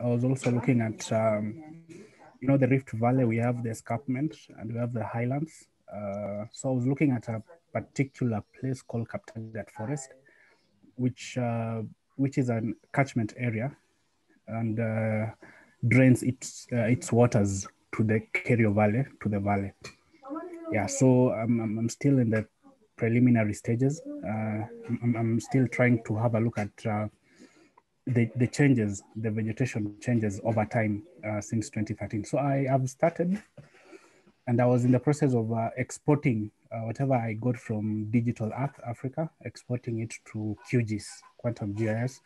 I was also looking at, um, you know, the Rift Valley, we have the escarpment and we have the highlands. Uh, so I was looking at a particular place called Kaptagat Forest, which, uh, which is a catchment area and uh, drains its, uh, its waters to the Kerio Valley, to the valley. Yeah, so I'm, I'm still in the preliminary stages. Uh, I'm, I'm, still trying to have a look at uh, the, the changes, the vegetation changes over time uh, since 2013. So I have started and I was in the process of uh, exporting uh, whatever I got from Digital Earth Africa, exporting it to QGIS, Quantum GIS,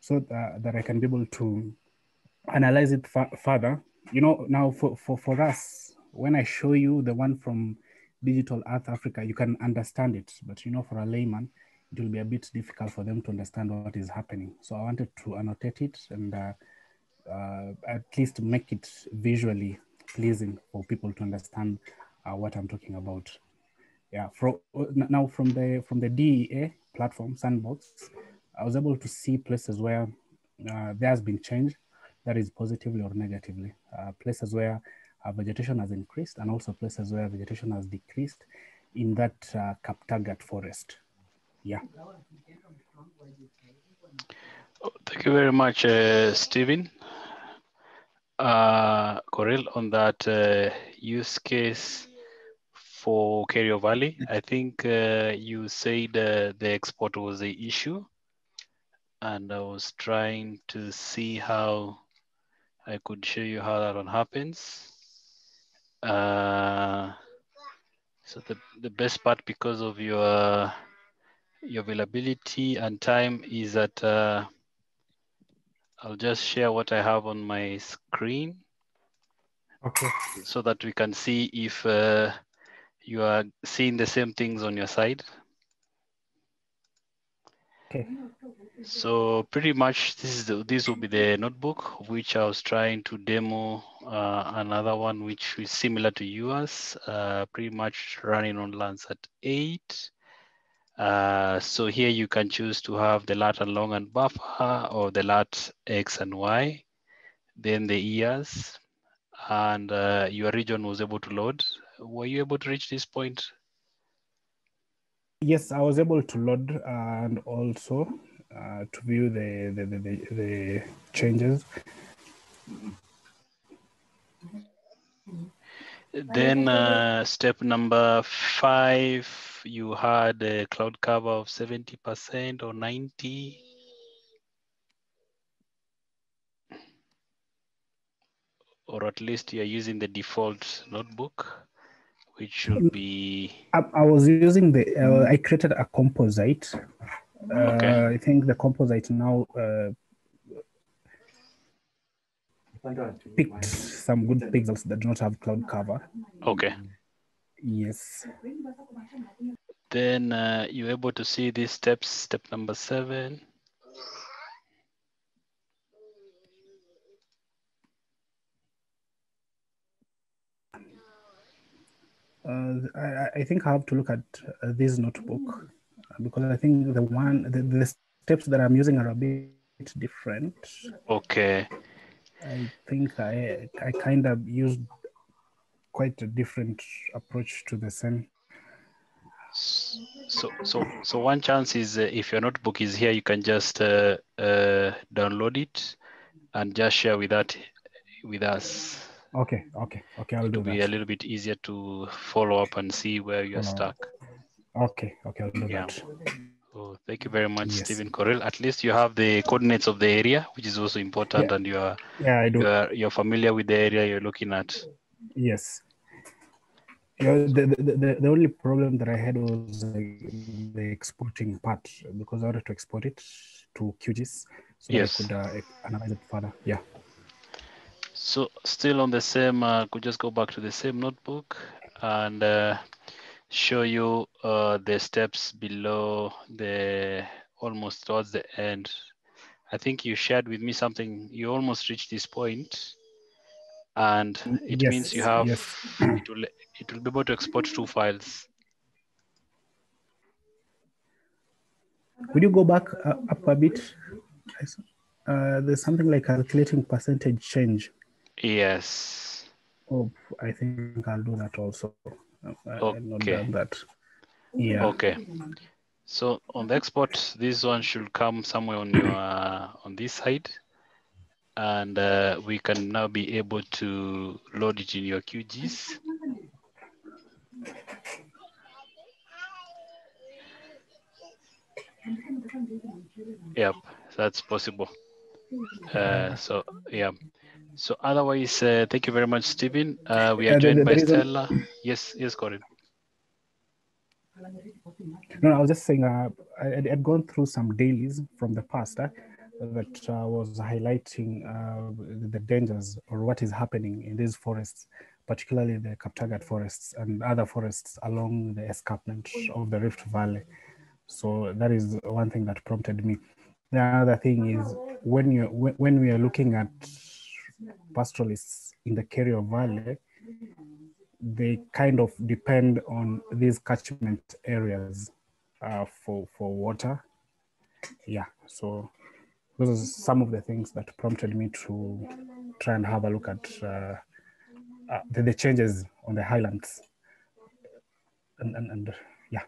so that, that I can be able to analyze it further. You know, now for, for, for us, when I show you the one from Digital Earth Africa, you can understand it, but you know, for a layman, it will be a bit difficult for them to understand what is happening. So I wanted to annotate it and uh, uh, at least make it visually pleasing for people to understand uh, what I'm talking about. Yeah, for, now from the from the DEA platform sandbox, I was able to see places where uh, there has been change, that is positively or negatively. Uh, places where uh, vegetation has increased and also places where vegetation has decreased in that uh, Kaptagat forest. Yeah. Oh, thank you very much, uh, Stephen. Uh, Corel, on that uh, use case for Kerio Valley, I think uh, you said uh, the export was the issue. And I was trying to see how I could show you how that one happens. Uh, so the, the best part because of your your availability and time is that uh, I'll just share what I have on my screen. Okay. So that we can see if uh, you are seeing the same things on your side. Okay. So pretty much this is the, this will be the notebook which I was trying to demo uh, another one which is similar to yours, uh, pretty much running on Landsat 8. Uh, so here you can choose to have the lat and long and buffer or the lat X and Y, then the years, and uh, your region was able to load. Were you able to reach this point? Yes, I was able to load and also uh, to view the, the, the, the, changes. Then uh, step number five, you had a cloud cover of 70% or 90. Or at least you're using the default notebook, which should be. I, I was using the, uh, I created a composite okay. Uh, I think the composite now uh, picked some good pixels that do not have cloud cover. Okay. Yes. Then uh, you're able to see these steps, step number seven. Uh, I, I, think I have to look at uh, this notebook because I think the one the, the steps that I'm using are a bit different. Okay. I think I I kind of used quite a different approach to the same. So so so one chance is uh, if your notebook is here, you can just uh, uh, download it and just share with that with us. Okay, okay, okay. I'll It'll do be a little bit easier to follow up and see where you're stuck. Okay, okay, I'll do yeah. that. Oh, thank you very much, yes. Stephen Corel. At least you have the coordinates of the area, which is also important, yeah. and you are yeah, I do. You are, you're familiar with the area you're looking at. Yes. Yeah, the, the, the, the only problem that I had was the exporting part because I wanted to export it to QGIS so yes. I could uh, analyze it further. Yeah. So still on the same, uh, could just go back to the same notebook and uh, show you uh, the steps below the almost towards the end. I think you shared with me something, you almost reached this point and it yes, means you have, yes. it, will, it will be able to export two files. Could you go back uh, up a bit? Uh, there's something like calculating percentage change. Yes. Oh, I think I'll do that also. I, okay. that. Yeah. Okay. So on the export, this one should come somewhere on your uh, on this side, and uh, we can now be able to load it in your QGIS. Yep, that's possible. Uh, so yeah. So otherwise, uh, thank you very much, Stephen. Uh, we are joined by Stella. Yes, yes, Corin. No, I was just saying uh, I had gone through some dailies from the past uh, that uh, was highlighting uh, the dangers or what is happening in these forests, particularly the Kaptagat forests and other forests along the escarpment of the Rift Valley. So that is one thing that prompted me. The other thing is when you when we are looking at pastoralists in the Kerio Valley, they kind of depend on these catchment areas uh, for for water. Yeah, so those are some of the things that prompted me to try and have a look at uh, uh, the, the, changes on the highlands. And, and, and yeah.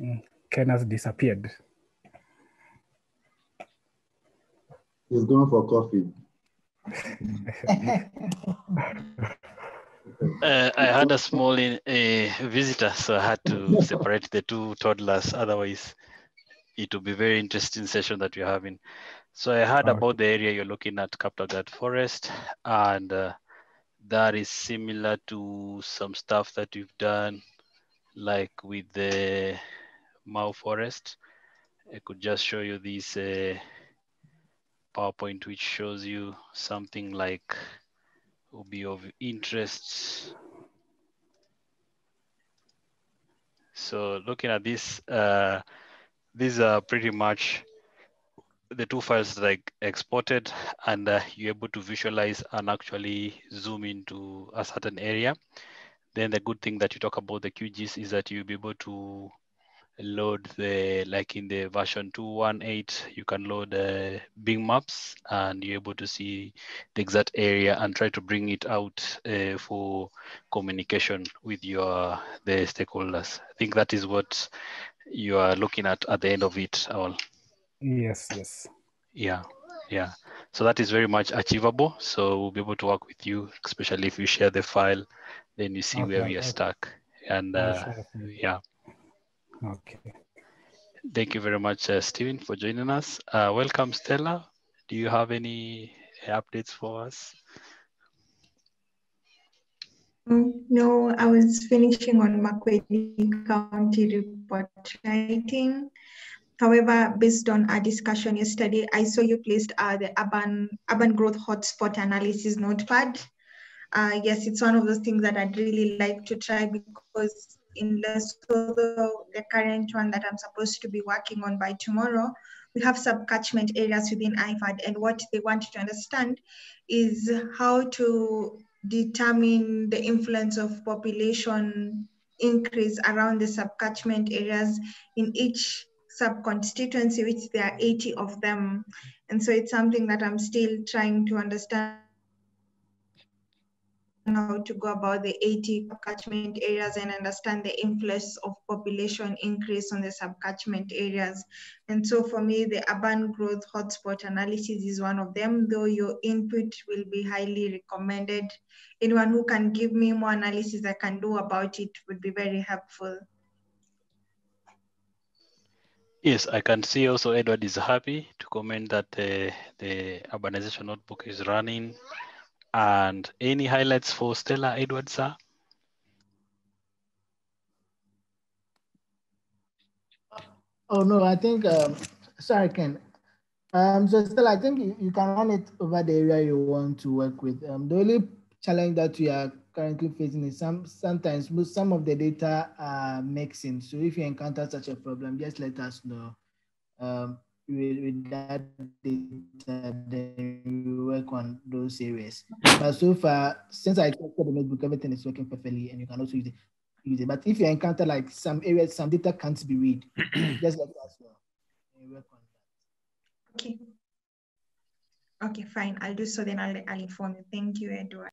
Mm, Ken has disappeared. He's going for coffee. uh, I had a small in, uh, visitor, so I had to separate the two toddlers. Otherwise, it will be very interesting session that we're having. So I heard about the area you're looking at, Kaptagat Forest, and uh, that is similar to some stuff that we've done, like with the Mau Forest. I could just show you this uh, PowerPoint which shows you something like will be of interest. So looking at this, uh, these are pretty much the two files that I exported and uh, you're able to visualize and actually zoom into a certain area. Then the good thing that you talk about the QGIS is that you'll be able to load the like in the version 218 you can load uh, bing maps and you're able to see the exact area and try to bring it out uh, for communication with your the stakeholders. I think that is what you are looking at at the end of it all. Yes yes. Yeah yeah. So that is very much achievable. So we'll be able to work with you especially if you share the file then you see okay, where we are okay. stuck. And uh, yeah Okay. Thank you very much, uh, Stephen, for joining us. Uh, welcome, Stella. Do you have any updates for us? Um, no, I was finishing on Makwedi County report writing. However, based on our discussion yesterday, I saw you placed uh, the urban urban growth hotspot analysis notepad. Uh, yes, it's one of those things that I'd really like to try because in Lesotho, the current one that I'm supposed to be working on by tomorrow, we have subcatchment areas within IFAD. And what they want to understand is how to determine the influence of population increase around the subcatchment areas in each sub-constituency, which there are 80 of them. And so it's something that I'm still trying to understand how to go about the 80 catchment areas and understand the influence of population increase on the subcatchment areas. And so for me, the urban growth hotspot analysis is one of them, though your input will be highly recommended. Anyone who can give me more analysis I can do about it would be very helpful. Yes, I can see also Edward is happy to comment that the, the urbanization notebook is running and any highlights for Stella Edwards, sir? Oh no, I think um, sorry, Ken. Um, so Stella, I think you, you, can run it over the area you want to work with. Um, the only challenge that we are currently facing is some sometimes some of the data are mixing. So if you encounter such a problem, just let us know. Um, with, with that data, then we work on those areas. But so far, since I checked the notebook, everything is working perfectly, and you can also use it. use it. But if you encounter like some areas, some data can't be read, just let us know. Okay. Okay, fine. I'll do so then I'll, I'll inform you. Thank you, Edward.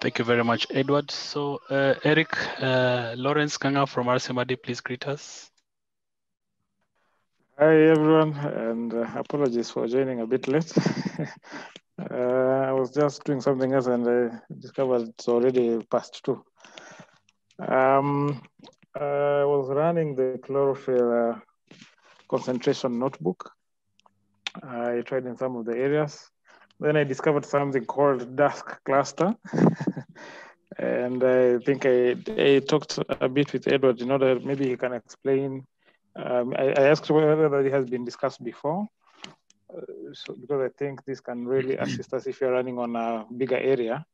Thank you very much, Edward. So uh, Eric, uh, Lawrence Kanga from RCMRD, please greet us. Hi everyone, and uh, apologies for joining a bit late. uh, I was just doing something else and I discovered it's already past two. Um, I was running the chlorophyll uh, concentration notebook. I tried in some of the areas. Then I discovered something called Dask cluster. and I think I, I talked a bit with Edward in order maybe he can explain. Um, I, I, asked whether it has been discussed before. Uh, so because I think this can really assist us if you're running on a bigger area,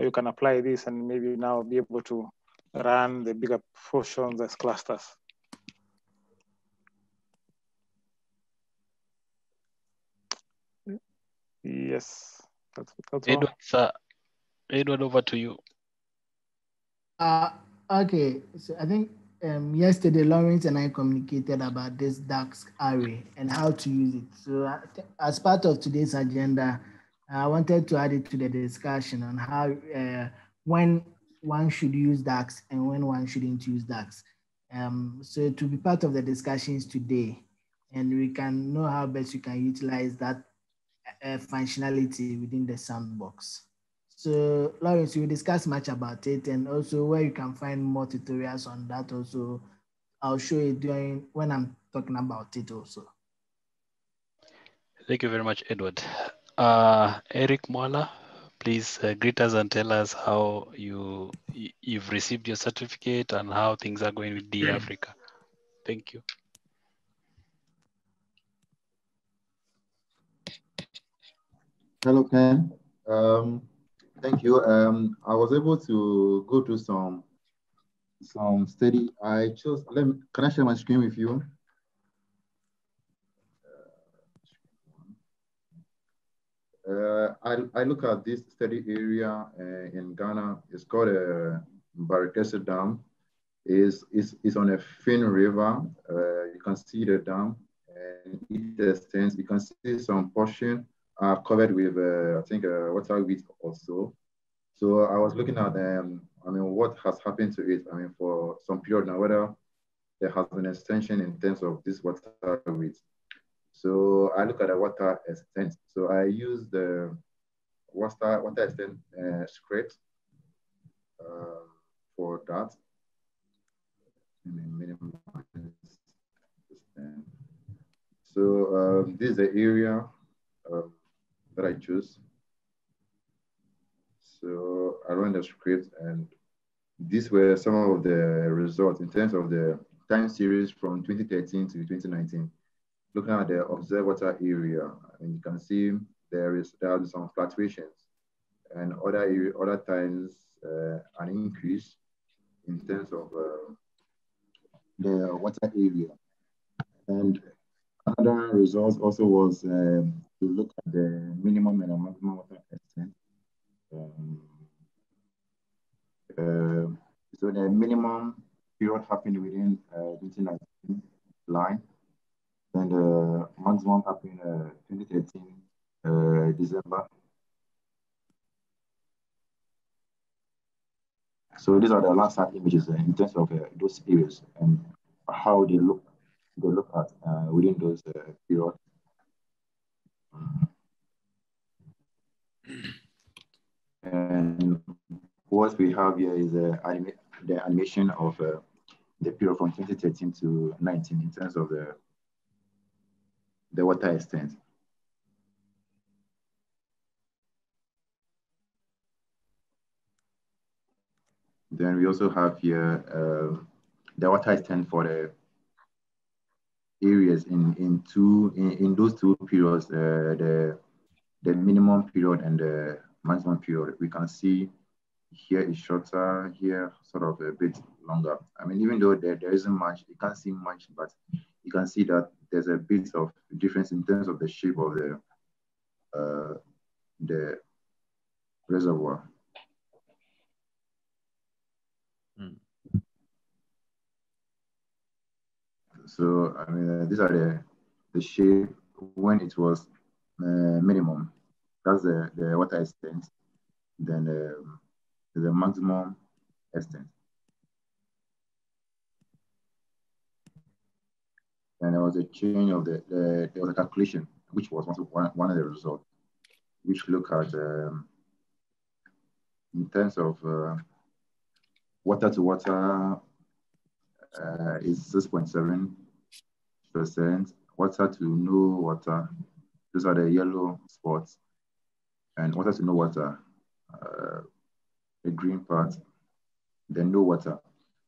you can apply this and maybe now be able to run the bigger portions as clusters. Yes, that's, that's Edward, sir, Edward, over to you. Uh, okay, so I think um, yesterday Lawrence and I communicated about this Dask array and how to use it. So uh, as part of today's agenda, I wanted to add it to the discussion on how uh, when one should use Dask and when one shouldn't use Dask. Um, so to be part of the discussions today, and we can know how best you can utilize that uh, functionality within the sandbox. So Lawrence, you discuss much about it and also where you can find more tutorials on that also. I'll show you during when I'm talking about it also. Thank you very much, Edward. Uh, Eric Mwala, please uh, greet us and tell us how you you've received your certificate and how things are going with D Africa. Thank you. Hello, Ken. Um, thank you. Um, I was able to go to some some study. I chose. Let me. Can I share my screen with you? Uh, I, I look at this study area uh, in Ghana. It's called a uh, Barekese Dam. Is is is on Offin River. Uh, you can see the dam and it extends. You can see some portion are covered with uh, I think uh, water wheat also. So I was looking at um, I mean what has happened to it. I mean for some period now whether there has been extension in terms of this water wheat. So I look at the water extent. So I use the water, water extent uh, script uh, for that. So um, this is the area um, that I choose. So I run the script and these were some of the results in terms of the time series from 2013 to 2019 looking at the observatory area, and you can see there is there are some fluctuations, and other other times uh, an increase in terms of uh, the water area. And another result also was um, to look at the minimum and maximum water extent. Um, uh, so the minimum period happened within uh, 2019 line and uh, maximum happened uh, 2013 uh, December. So these are the last images uh, in terms of uh, those areas and how they look they look at uh, within those periods. And what we have here is uh, the animation of uh, the period from 2013 to 19 in terms of the the water extent. Then we also have here uh, the water extent for the areas in in two in, in those two periods, uh, the the minimum period and the maximum period. We can see here is shorter, here sort of a bit longer. I mean, even though there, there isn't much, you can't see much, but you can see that there's a bit of difference in terms of the shape of the uh, the reservoir. So I mean, uh, these are the the shape when it was uh, minimum. That's the, the water extent. Then the, the maximum extent. And there was a change of the, the there was a calculation, which was one, one of the results, which look at um, in terms of uh, water to water uh, is 6.7 percent. Water to no water, those are the yellow spots, and water to no water, uh, the green part, then no water.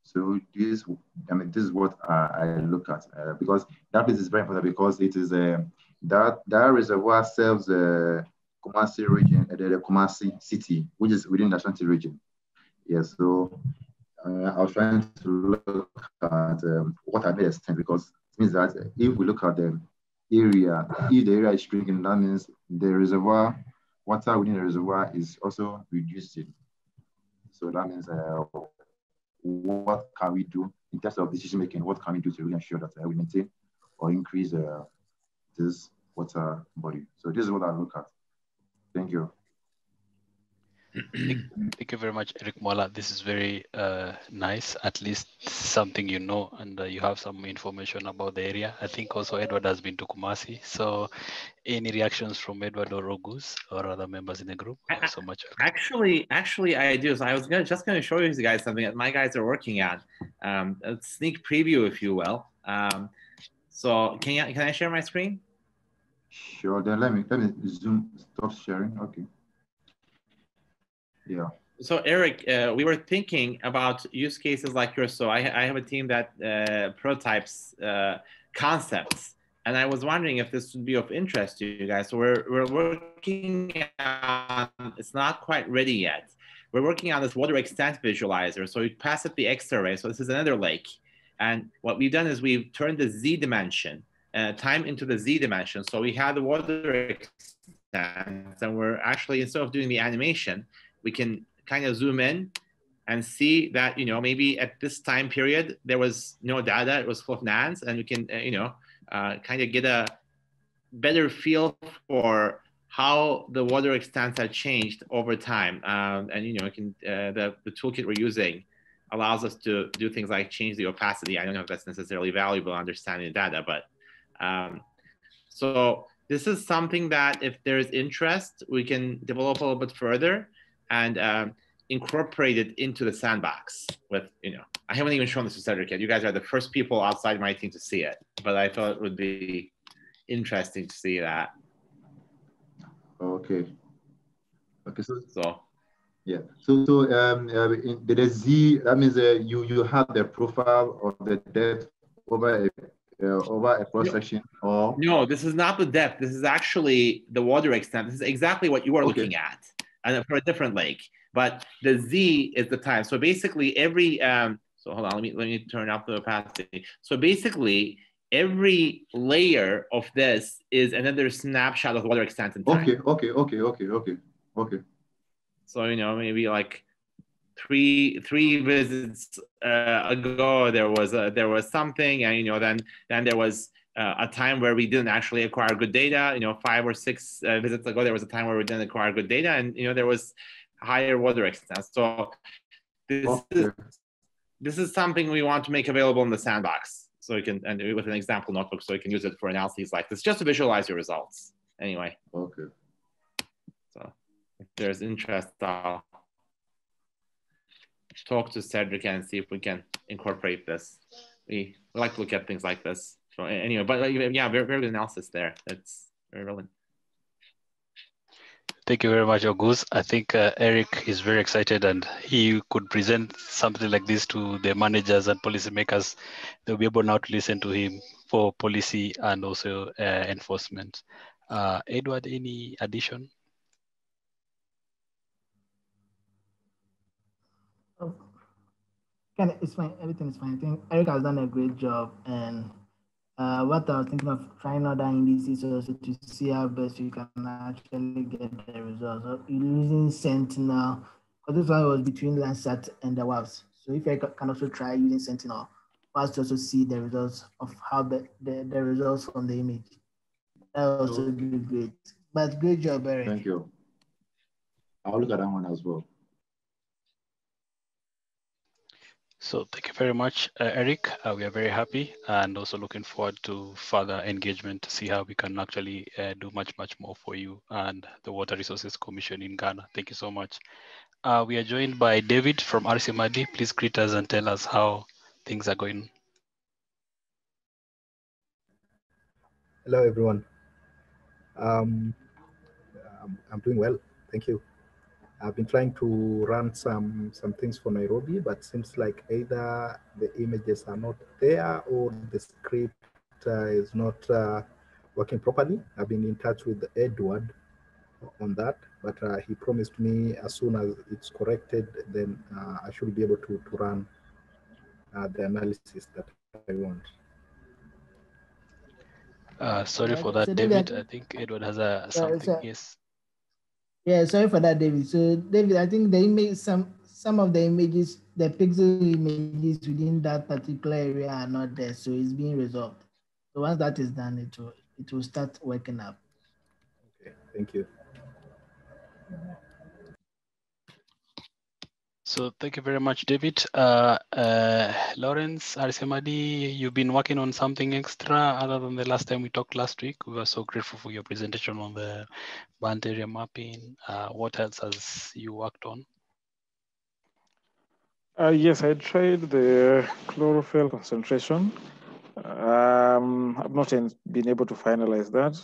So this, I mean, this is what I, I look at uh, because that is very important because it is a uh, that that reservoir serves the Kumasi region, uh, the, the Kumasi city, which is within the Ashanti region. Yes, so uh, I was trying to look at um, what I made extent because means that if we look at the area, if the area is shrinking, that means the reservoir, water within the reservoir is also reducing. So that means uh, what can we do in terms of decision making? What can we do to really ensure that uh, we maintain or increase uh, this water body? So this is what I look at. Thank you. Thank you very much, Eric Mola. This is very uh, nice. At least something you know, and uh, you have some information about the area. I think also Edward has been to Kumasi. So, any reactions from Edward or Rogus or other members in the group? I, so much. Actually, actually, I do. So I was gonna, just going to show you guys something that my guys are working on. Um, a sneak preview, if you will. Um, so, can you can I share my screen? Sure. Then let me let me zoom. Stop sharing. Okay. Yeah. So Eric, uh, we were thinking about use cases like yours. So I, I have a team that uh, prototypes uh, concepts, and I was wondering if this would be of interest to you guys. So we're we're working on. It's not quite ready yet. We're working on this water extent visualizer. So you pass it the xarray. So this is another lake, and what we've done is we've turned the Z dimension uh, time into the Z dimension. So we have the water extent, and we're actually instead of doing the animation we can kind of zoom in and see that you know maybe at this time period there was no data it was full of nans and we can uh, you know uh, kind of get a better feel for how the water extents have changed over time. Um, and you know can uh, the, the toolkit we're using allows us to do things like change the opacity. I don't know if that's necessarily valuable understanding the data but um, so this is something that if there's interest we can develop a little bit further and um, incorporate it into the sandbox with, you know, I haven't even shown this to Cedric yet. You guys are the first people outside my team to see it, but I thought it would be interesting to see that. Okay. Okay, so, so yeah. So, so um, uh, in the Z, that means uh, you you have the profile of the depth over a uh, over a cross section, or no, this is not the depth. This is actually the water extent. This is exactly what you are okay. looking at and for a different lake. But the Z is the time. So basically every, um, so hold on, let me, let me turn off the opacity. So basically every layer of this is another snapshot of water extent in time. Okay, okay, okay, okay, okay, okay. So, you know, maybe like three three visits uh, ago there was a, there was something and you know then then there was uh, a time where we didn't actually acquire good data. You know, five or six uh, visits ago, there was a time where we didn't acquire good data, and you know there was higher water extent. So this is this is something we want to make available in the sandbox, so you can and with an example notebook, so you can use it for analyses like this, just to visualize your results. Anyway. Okay. So if there's interest, I'll talk to Cedric and see if we can incorporate this. We, we like to look at things like this. So anyway, but yeah, very, very good analysis there. That's very relevant. Thank you very much, August. I think uh, Eric is very excited and he could present something like this to the managers and policymakers. They'll be able now to listen to him for policy and also uh, enforcement. Uh, Edward, any addition? Oh, it's fine. Everything is fine. I think Eric has done a great job and uh, what I was thinking of trying other indices also to see how best you can actually get the results. So using Sentinel, because this one was between Landsat and the WOfS. So if I can also try using Sentinel us to also see the results of how the, the, the results from the image. That also be great. But great job, Eric. Thank you. I'll look at that one as well. So thank you very much, uh, Eric. Uh, we are very happy and also looking forward to further engagement to see how we can actually uh, do much, much more for you and the Water Resources Commission in Ghana. Thank you so much. Uh, we are joined by David from RCMRD. Please greet us and tell us how things are going. Hello, everyone. Um, I'm, I'm doing well. Thank you. I've been trying to run some some things for Nairobi, but seems like either the images are not there or the script uh, is not uh, working properly. I've been in touch with Edward on that, but uh, he promised me as soon as it's corrected, then uh, I should be able to, to run uh, the analysis that I want. Uh, sorry for that, David. David- I think Edward has a something. yes. Yeah, sorry for that, David. So, David, I think the image, some some of the images, the pixel images within that particular area are not there, so it's being resolved. So once that is done, it will it will start working up. Okay, thank you. So thank you very much, David. Uh, uh, Lawrence RCMRD, you've been working on something extra other than the last time we talked last week. We were so grateful for your presentation on the band area mapping. Uh, what else has you worked on? Uh, yes, I tried the chlorophyll concentration. Um, I've not been able to finalize that.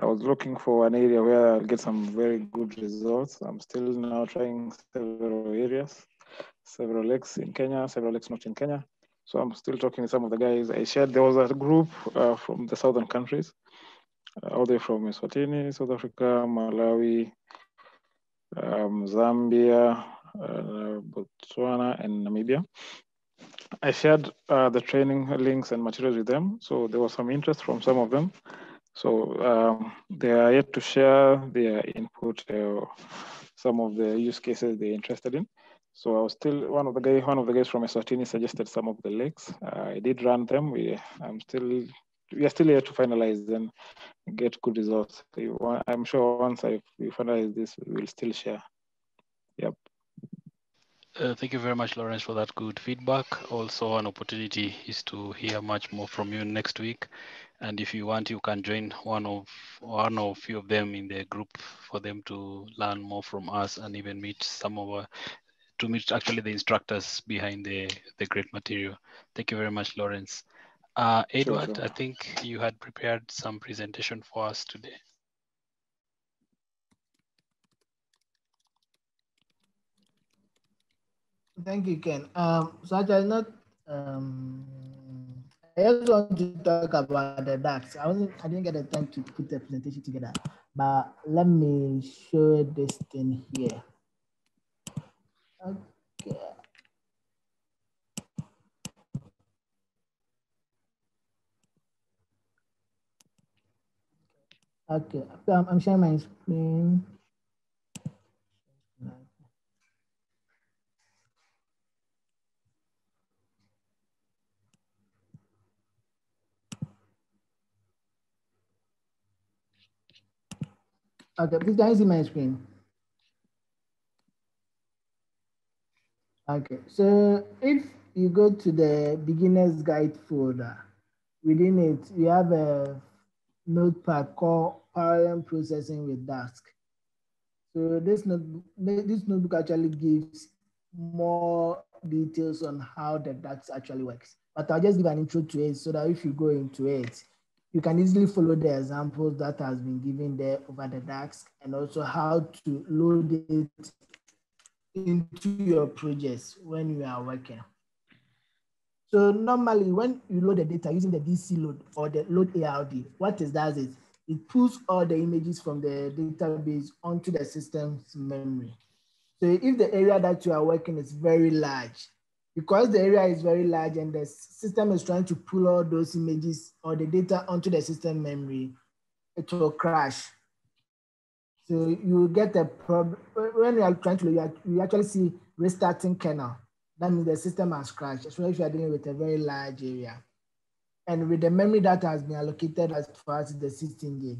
I was looking for an area where I'll get some very good results. I'm still now trying several areas, several lakes in Kenya, several lakes not in Kenya. So I'm still talking to some of the guys. I shared there was a group uh, from the southern countries, uh, all the way from Eswatini, South Africa, Malawi, um, Zambia, uh, Botswana, and Namibia. I shared uh, the training links and materials with them. So there was some interest from some of them. So um, they are yet to share their input, uh, some of the use cases they're interested in. So I was still one of the guys. One of the guys from Eswatini suggested some of the lakes. Uh, I did run them. We, I'm still, we are still here to finalize and get good results. I'm sure once I we finalize this, we'll still share. Yep. Uh, thank you very much, Lawrence, for that good feedback. Also, an opportunity is to hear much more from you next week. And if you want, you can join one of one or few of them in the group for them to learn more from us and even meet some of our to meet actually the instructors behind the the great material. Thank you very much, Lawrence. Uh, Edward, sure. I think you had prepared some presentation for us today. Thank you, Ken. Um, so actually not, um, I just want to talk about the Dask. I wasn't, I didn't get the time to put the presentation together, but let me show this thing here. Okay. Okay, um, I'm sharing my screen. Okay, please can you see my screen? Okay, so if you go to the beginner's guide folder, within it, you have a notepad called parallel processing with Dask. So this notebook, this notebook actually gives more details on how the Dask actually works. But I'll just give an intro to it so that if you go into it, you can easily follow the examples that has been given there over the Dask and also how to load it into your projects when you are working. So normally when you load the data using the DC load or the load ARD, what it does is it pulls all the images from the database onto the system's memory. So if the area that you are working is very large, because the area is very large and the system is trying to pull all those images or the data onto the system memory, it will crash. So you get a problem when you are trying to, you actually see restarting kernel. that means the system has crashed, especially if you are dealing with a very large area. And with the memory that has been allocated as far as the 16 gig.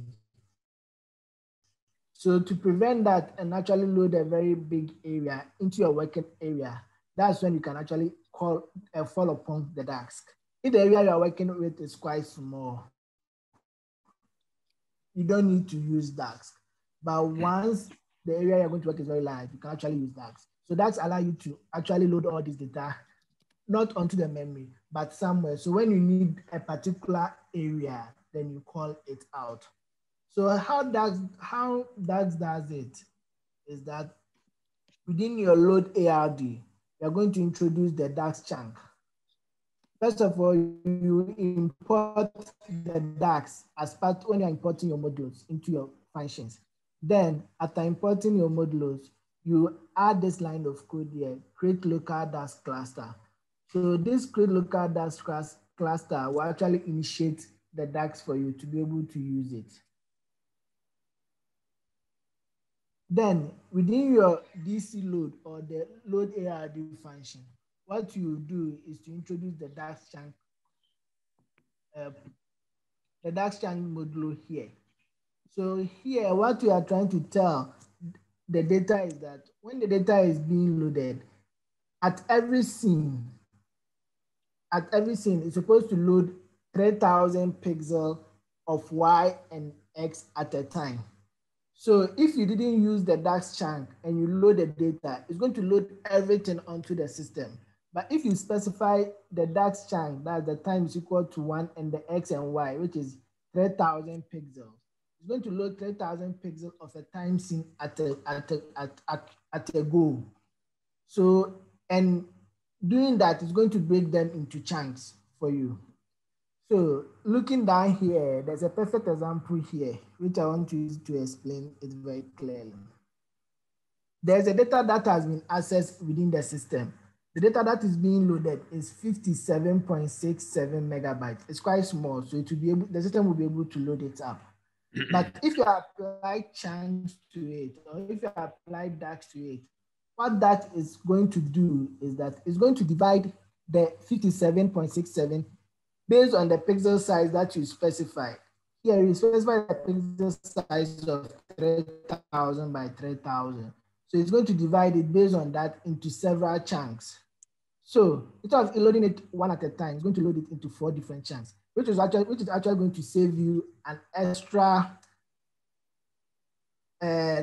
So to prevent that and actually load a very big area into your working area, that's when you can actually call uh, fall upon the Dask. If the area you are working with is quite small, you don't need to use Dask. But once the area you're going to work is very large, you can actually use Dask. So that's allow you to actually load all this data, not onto the memory, but somewhere. So when you need a particular area, then you call it out. So how does how Dask does it is that within your load ARD, you're going to introduce the DAX chunk. First of all, you import the DAX as part when you're importing your modules into your functions. Then after importing your modules, you add this line of code here, create local DAX cluster. So this create local DAX cluster will actually initiate the DAX for you to be able to use it. Then within your DC load the load ARD function, what you do is to introduce the Dask chunk, uh, the Dask chunk module here. So here, what we are trying to tell the data is that when the data is being loaded, at every scene, at every scene, it's supposed to load 3,000 pixels of Y and X at a time. So if you didn't use the Dask chunk and you load the data, it's going to load everything onto the system. But if you specify the Dask chunk, that the time is equal to one and the X and Y, which is 3,000 pixels, it's going to load 3,000 pixels of a time scene at a, at, a, at, at, at a go. So, and doing that is going to break them into chunks for you. So looking down here, there's a perfect example here, which I want to use to explain it very clearly. There's a data that has been accessed within the system. The data that is being loaded is 57.67 megabytes. It's quite small, so it will be able, the system will be able to load it up. but if you apply chunks to it, or if you apply Dask to it, what that is going to do is that it's going to divide the 57.67 based on the pixel size that you specify. Here you specify the pixel size of 3000 by 3000. So it's going to divide it based on that into several chunks. So instead of loading it one at a time, it's going to load it into four different chunks, which is actually, which is actually going to save you an extra uh,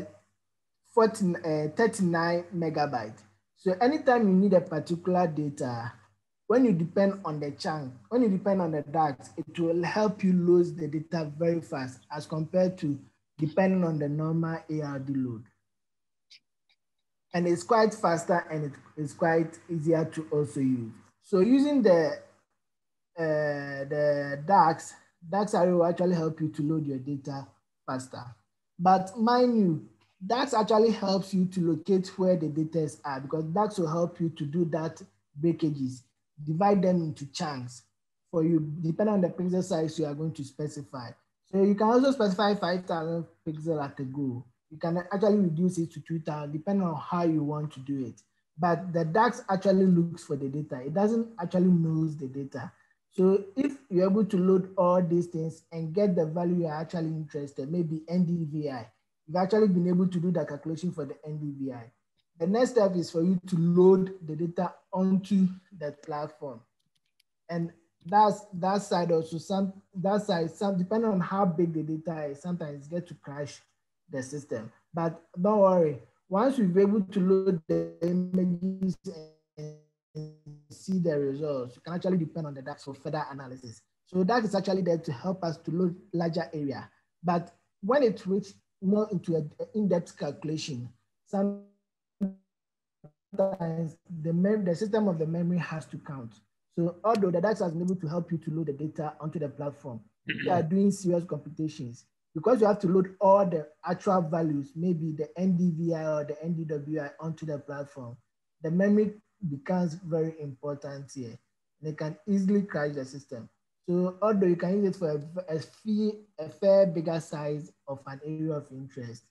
14, uh, 39 megabyte. So anytime you need a particular data, when you depend on the chunk, when you depend on the Dask, it will help you lose the data very fast as compared to depending on the normal ARD load. And it's quite faster and it is quite easier to also use. So using the, uh, the Dask, Dask array will actually help you to load your data faster. But mind you, Dask actually helps you to locate where the data are because Dask will help you to do that breakages divide them into chunks for you, depending on the pixel size you are going to specify. So you can also specify 5,000 pixel at a go. You can actually reduce it to 2,000 depending on how you want to do it. But the Dask actually looks for the data. It doesn't actually knows the data. So if you're able to load all these things and get the value you're actually interested, maybe NDVI, you've actually been able to do the calculation for the NDVI. The next step is for you to load the data onto that platform. And that's that side also some that side some depending on how big the data is, sometimes get to crash the system. But don't worry, once we've been able to load the images and see the results, you can actually depend on the Dask for further analysis. So that is actually there to help us to load larger area. But when it reaches more into an in-depth calculation, some sometimes the, mem- the system of the memory has to count. So although the Dask has been able to help you to load the data onto the platform, you are mm-hmm. doing serious computations because you have to load all the actual values, maybe the NDVI or the NDWI onto the platform. The memory becomes very important here. They can easily crash the system. So although you can use it for a, a, fee, a fair bigger size of an area of interest,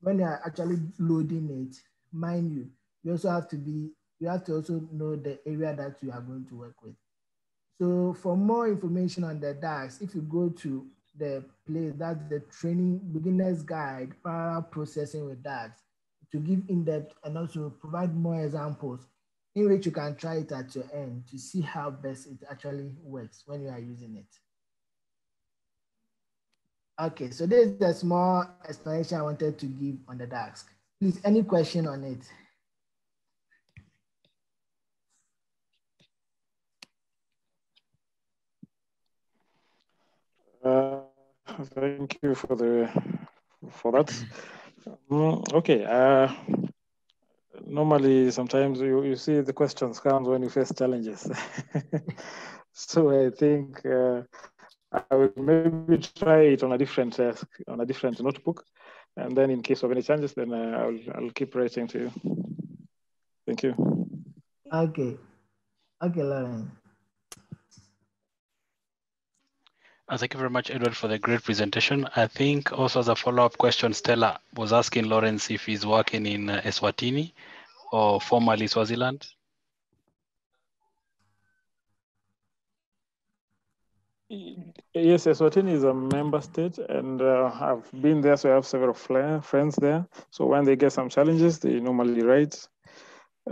when you are actually loading it, mind you, you also have to be, you have to also know the area that you are going to work with. So for more information on the Dask, if you go to the place, that's the training beginner's guide, parallel processing with Dask, to give in-depth and also provide more examples in which you can try it at your end to see how best it actually works when you are using it. Okay, so this is the small explanation I wanted to give on the Dask. Please, any question on it? Uh, thank you for the for that. Mm, okay. Uh, normally, sometimes you, you see the questions comes when you face challenges. so I think uh, I will maybe try it on a different uh, on a different notebook, and then in case of any changes, then uh, I'll I'll keep writing to you. Thank you. Okay. Okay, Lauren. Uh, thank you very much, Edward, for the great presentation. I think also as a follow-up question, Stella was asking Lawrence if he's working in uh, Eswatini or formerly Swaziland. Yes, Eswatini is a member state, and uh, I've been there, so I have several friends there. So when they get some challenges, they normally write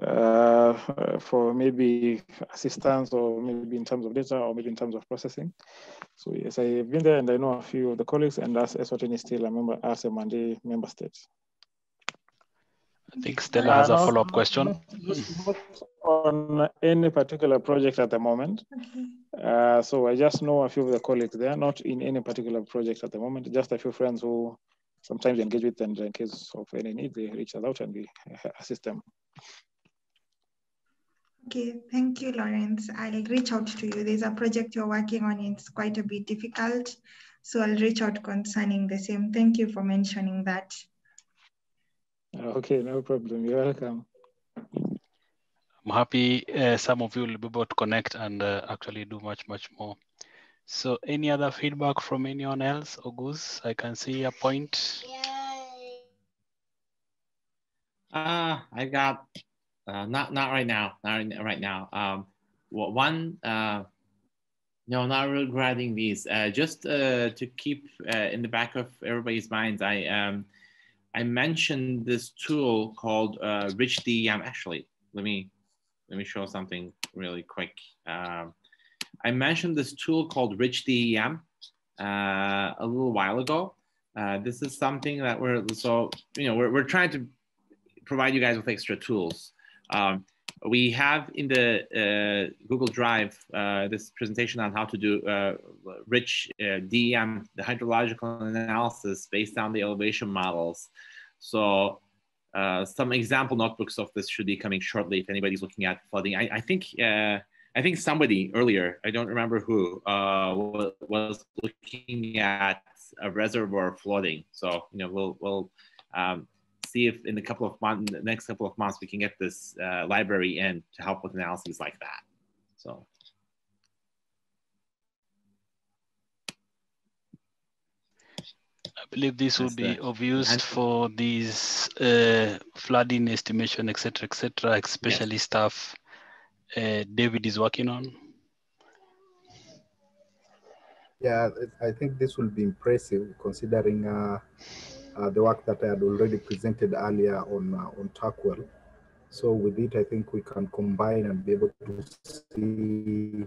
uh, for maybe assistance or maybe in terms of data or maybe in terms of processing. So yes, I've been there and I know a few of the colleagues and as Eswatini is still a member as a Monday member state. I think Stella has a follow-up question. On any particular project at the moment. Okay. Uh, so I just know a few of the colleagues there, not in any particular project at the moment, just a few friends who sometimes engage with and in case of any need, they reach out and we assist them. Okay, thank you, Lawrence. I'll reach out to you. There's a project you're working on, it's quite a bit difficult. So I'll reach out concerning the same. Thank you for mentioning that. Okay, no problem. You're welcome. I'm happy uh, some of you will be able to connect and uh, actually do much, much more. So any other feedback from anyone else? August, I can see a point. Uh, I got uh, not not right now, not right now. Um, one, uh, no, not regarding these. Uh, just uh, to keep uh, in the back of everybody's minds, I um, I mentioned this tool called uh, RichDEM. Actually, let me let me show something really quick. Um, I mentioned this tool called RichDEM uh, a little while ago. Uh, this is something that we're so you know we're, we're trying to provide you guys with extra tools. Um, we have in the uh, Google Drive uh, this presentation on how to do uh, rich uh, DEM, the hydrological analysis based on the elevation models. So uh, some example notebooks of this should be coming shortly if anybody's looking at flooding. I, I think uh, I think somebody earlier, I don't remember who, was looking at a reservoir flooding. So you know we'll we'll um, see if in a couple of months, the next couple of months, we can get this uh, library in to help with analyses like that. So. I believe this will be of use for these uh, flooding estimation, etc., etc., especially yes. stuff uh, David is working on. Yeah, I think this will be impressive considering uh, the work that I had already presented earlier on uh, on Turkwel. So with it, I think we can combine and be able to see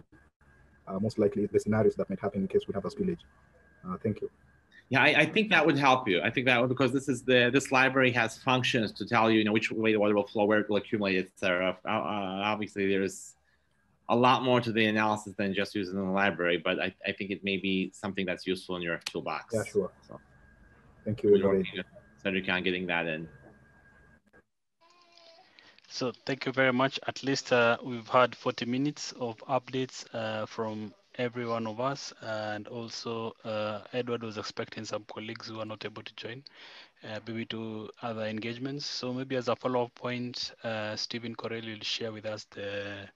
uh, most likely the scenarios that might happen in case we have a spillage. Uh, thank you. Yeah, I, I, think that would help you. I think that would, because this is the this library has functions to tell you, you know, which way the water will flow, where it will accumulate, etc. Uh, uh, obviously, there's a lot more to the analysis than just using the library, but I, I think it may be something that's useful in your toolbox. Yeah, sure. So. Thank you. Cedric on getting that in. So thank you very much. At least uh, we've had 40 minutes of updates uh, from every one of us. And also uh, Edward was expecting some colleagues who are not able to join, uh, maybe to other engagements. So maybe as a follow-up point, uh, Stephen Corelli will share with us the,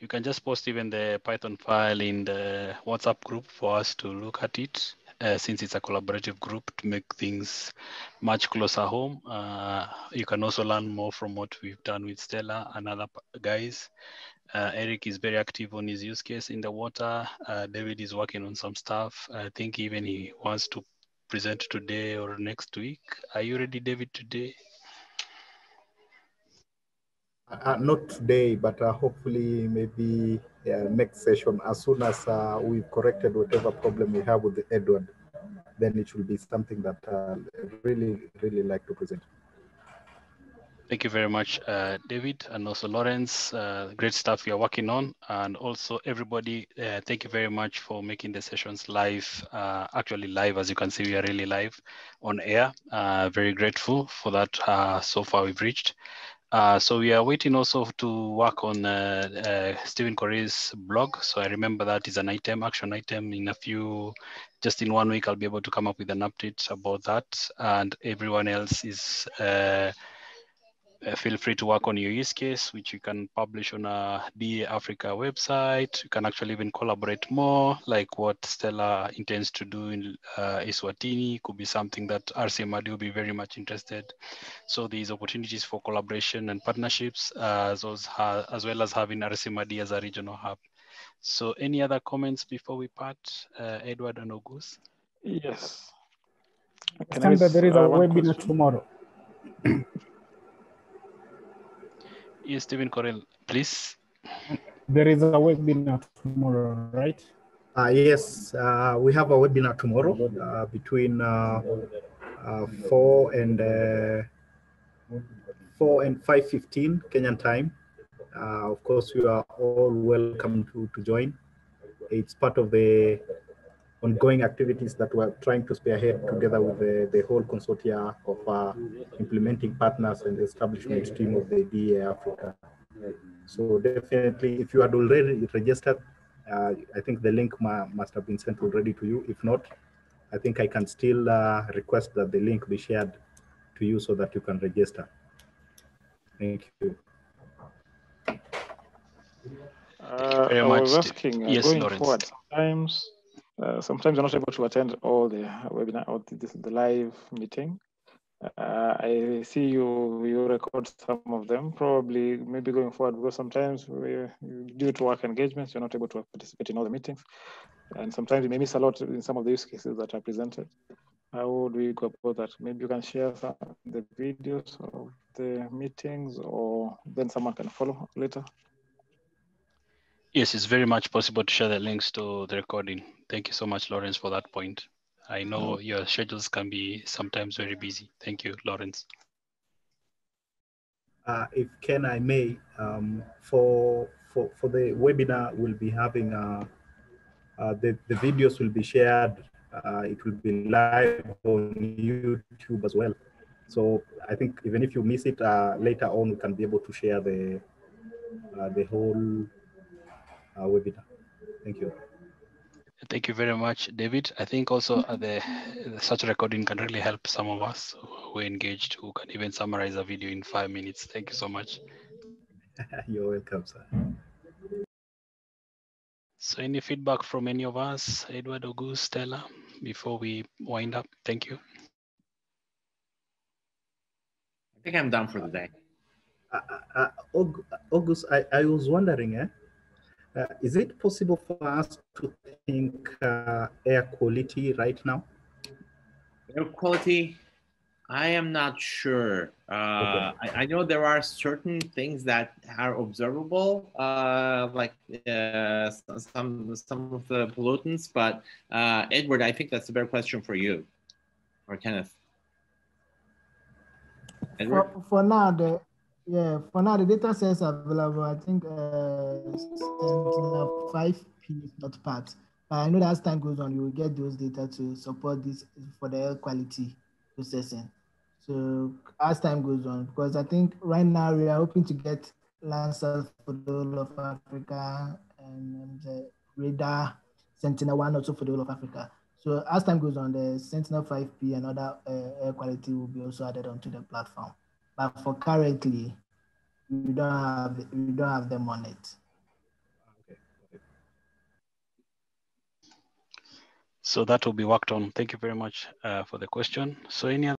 you can just post even the Python file in the WhatsApp group for us to look at it uh, since it's a collaborative group to make things much closer home. Uh, you can also learn more from what we've done with Stella and other guys. Uh, Eric is very active on his use case in the water. Uh, David is working on some stuff. I think even he wants to present today or next week. Are you ready, David, today? Uh, not today, but uh, hopefully maybe uh, next session, as soon as uh, we've corrected whatever problem we have with Edward, then it will be something that uh, really, really like to present. Thank you very much, uh, David, and also Lawrence. Uh, great stuff you're working on. And also everybody, uh, thank you very much for making the sessions live, uh, actually live, as you can see, we are really live on air. Uh, very grateful for that uh, so far we've reached. Uh, so we are waiting also to work on uh, uh, Stephen Kory's blog. So I remember that is an item, action item in a few, just in one week, I'll be able to come up with an update about that. And everyone else is, uh, feel free to work on your use case, which you can publish on a DE Africa website. You can actually even collaborate more, like what Stella intends to do in uh, Eswatini. Could be something that RCMRD will be very much interested. So there's opportunities for collaboration and partnerships, uh, as, well as, as well as having RCMRD as a regional hub. So any other comments before we part, uh, Edward and August? Yes. Can there is a uh, webinar tomorrow. Yes, Stephen Corell, please. There is a webinar tomorrow, right? Uh, yes, uh, we have a webinar tomorrow uh, between uh, uh, 4 and uh, 4 and 5.15 Kenyan time. of course, you are all welcome to, to join. It's part of the ongoing activities that we're trying to spearhead together with the, the whole consortia of uh, implementing partners and the establishment team of the DE Africa. So definitely, if you had already registered, uh, I think the link must have been sent already to you. If not, I think I can still uh, request that the link be shared to you so that you can register. Thank you. Uh, I was asking, yes, going Lawrence. forward, sometimes uh, sometimes you're not able to attend all the webinar or the, the live meeting. Uh, I see you you record some of them, probably maybe going forward, because sometimes we, due to work engagements, you're not able to participate in all the meetings. And sometimes you may miss a lot in some of the use cases that are presented. How would we go about that? Maybe you can share some the videos of the meetings or then someone can follow later. Yes, it's very much possible to share the links to the recording. Thank you so much, Lawrence, for that point. I know your schedules can be sometimes very busy. Thank you, Lawrence. Uh, if can I may, um, for, for, for the webinar, we'll be having, uh, uh, the, the videos will be shared. Uh, it will be live on YouTube as well. So I think even if you miss it uh, later on, we can be able to share the, uh, the whole webinar. Thank you. Thank you very much, David. I think also uh, the, the, such recording can really help some of us who are engaged, who can even summarize a video in five minutes. Thank you so much. You're welcome, sir. So any feedback from any of us, Edward, August, Stella, before we wind up? Thank you. I think I'm done for the day. Uh, uh, uh August, I, I was wondering, eh? Uh, is it possible for us to think uh, air quality right now? Air quality, I am not sure. Uh, okay. I, I, know there are certain things that are observable, uh, like uh, some some of the pollutants. But uh, Edward, I think that's a better question for you, or Kenneth. Edward? For, for now, the yeah, for now the data sets available. I think uh, Sentinel 5P is not part. But I know that as time goes on, you will get those data to support this for the air quality processing. So as time goes on, because I think right now we are hoping to get Landsat for the whole of Africa and the radar Sentinel one also for the whole of Africa. So as time goes on, the Sentinel 5P and other uh, air quality will be also added onto the platform. But for currently, we don't have we don't have them on it. So that will be worked on. Thank you very much uh, for the question. So any other